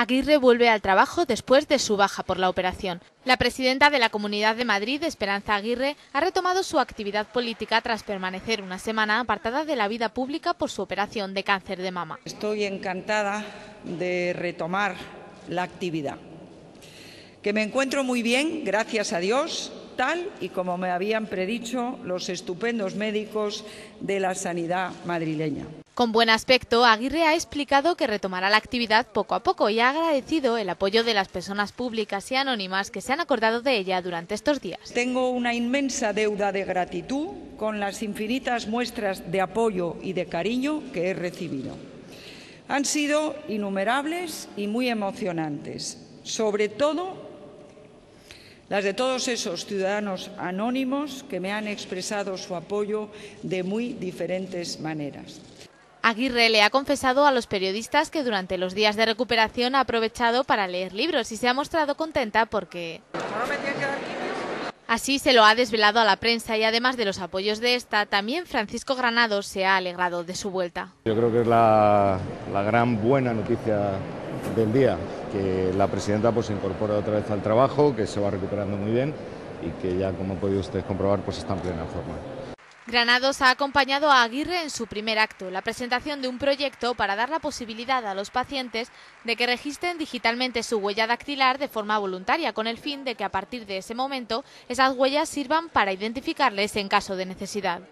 Aguirre vuelve al trabajo después de su baja por la operación. La presidenta de la Comunidad de Madrid, Esperanza Aguirre, ha retomado su actividad política tras permanecer una semana apartada de la vida pública por su operación de cáncer de mama. Estoy encantada de retomar la actividad, que me encuentro muy bien, gracias a Dios, tal y como me habían predicho los estupendos médicos de la sanidad madrileña. Con buen aspecto, Aguirre ha explicado que retomará la actividad poco a poco y ha agradecido el apoyo de las personas públicas y anónimas que se han acordado de ella durante estos días. Tengo una inmensa deuda de gratitud con las infinitas muestras de apoyo y de cariño que he recibido. Han sido innumerables y muy emocionantes, sobre todo las de todos esos ciudadanos anónimos que me han expresado su apoyo de muy diferentes maneras. Aguirre le ha confesado a los periodistas que durante los días de recuperación ha aprovechado para leer libros y se ha mostrado contenta porque... Así se lo ha desvelado a la prensa y además de los apoyos de esta, también Francisco Granados se ha alegrado de su vuelta. Yo creo que es la, gran buena noticia del día, que la presidenta pues, se incorpora otra vez al trabajo, que se va recuperando muy bien y que ya, como ha podido comprobar, pues está en plena forma. Granados ha acompañado a Aguirre en su primer acto, la presentación de un proyecto para dar la posibilidad a los pacientes de que registren digitalmente su huella dactilar de forma voluntaria, con el fin de que a partir de ese momento esas huellas sirvan para identificarles en caso de necesidad.